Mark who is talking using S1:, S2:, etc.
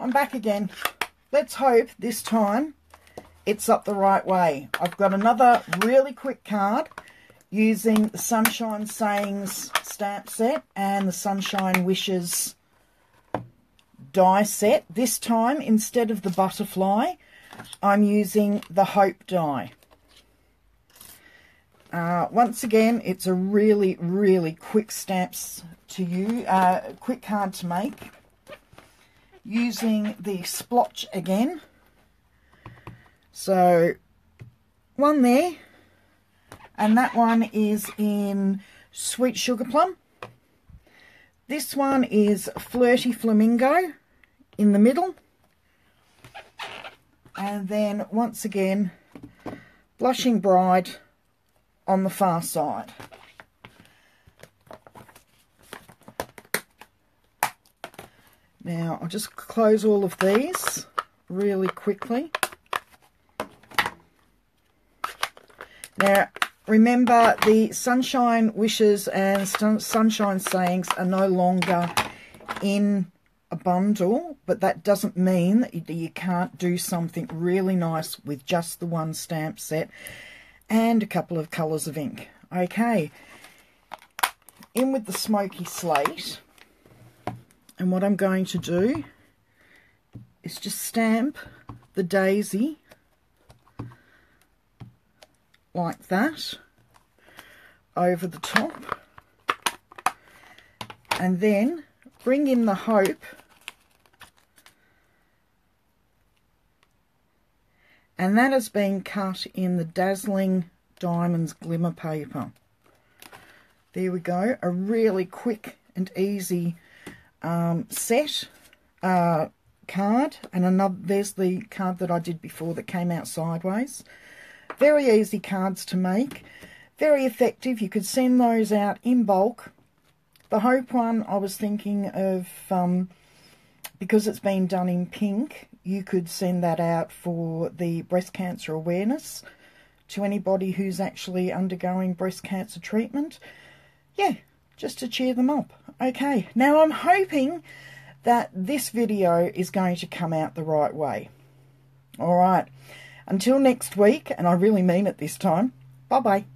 S1: I'm back again. Let's hope this time it's up the right way. I've got another really quick card using the Sunshine Sayings stamp set and the Sunshine Wishes die set. This time, instead of the butterfly, I'm using the Hope die. Uh, once again, it's a really, really quick stamps to you, uh, quick card to make. Using the splotch again. So, one there. And that one is in Sweet Sugar Plum. This one is Flirty Flamingo in the middle. And then, once again, Blushing Bride on the far side. Now, I'll just close all of these really quickly. Now, remember the Sunshine Wishes and Sunshine Sayings are no longer in a bundle, but that doesn't mean that you can't do something really nice with just the one stamp set and a couple of colours of ink. Okay, in with the smoky slate. And what I'm going to do is just stamp the daisy like that over the top. And then bring in the hope and that has been cut in the Dazzling Diamonds Glimmer paper. There we go, a really quick and easy um, set uh, card, and another. there's the card that I did before that came out sideways. Very easy cards to make, very effective. You could send those out in bulk. The Hope one, I was thinking of, um, because it's been done in pink, you could send that out for the breast cancer awareness to anybody who's actually undergoing breast cancer treatment. Yeah, just to cheer them up. Okay, now I'm hoping that this video is going to come out the right way. All right, until next week, and I really mean it this time, bye-bye.